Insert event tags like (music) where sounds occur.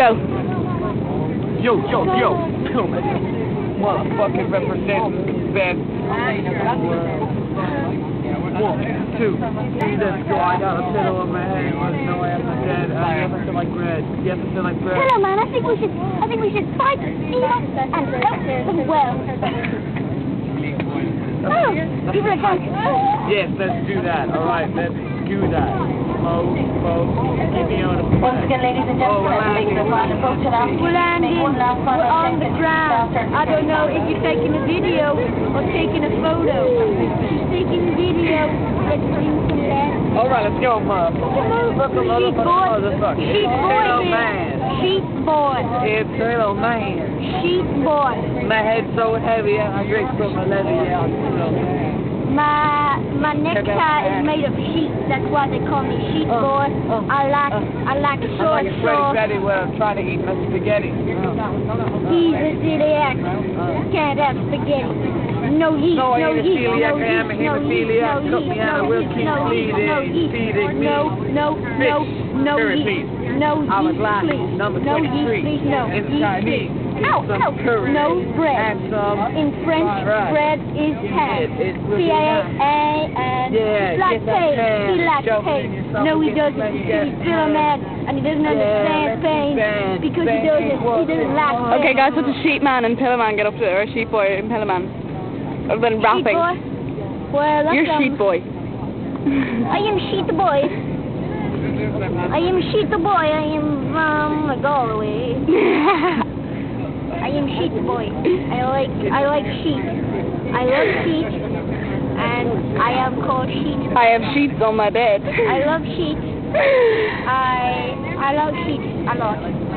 Go. Yo, yo, yo. Motherfucking represent the best. One, two. This I got a pillow on my head. Was no answer dead. I never feel like bread. You ever feel like bread? Hello, man. I think we should. I think we should fight Eva and help them well. Oh, people are drunk. Yes, let's do that. All right, let's do that. Once again, ladies and Oh, gentlemen, we're I think the final approach to that. We're on the ground. I don't know if you're taking a video or taking a photo. She's taking a video. All right, let's go. Motherfucker. Sheet Hello, boy. man. Sheet boy. It's hello, man. Sheet boy. My head's so heavy, I drink from my leather, yeah. Hello, man. My my necktie is made of sheep. That's why they call me sheet Oh, boy. oh, I like oh. I like short like a Freddy shorts. When I'm trying to eat my spaghetti. He's a celiac. Can't have spaghetti. No yeast, No, no yeast, no celiac, I am a yeast, no yeast, no yeast, out, I no yeast, no yeast, no yeast. feeding me. No, no, no, no yeast. No yeast, please. No 23. yeast, please, no. Yeast, please. Ow. curry No bread. And some. In French, Right. bread is ham. It- pain. He likes pain. in your stomach, No, he doesn't. He's still a man, and he doesn't understand pain because he doesn't. He doesn't like pain. Okay, guys, what does sheep man and pillow man get up to? Or sheep boy and pillow man? Other than Sheet rapping. Well, that's You're um, sheep boy. I am sheep boy. I am sheep boy. I am from Galway. I am sheep boy. I like I like sheep. I love sheep, and I am sheep. I have sheets on my bed. I love sheets. (laughs) I I love sheets a lot.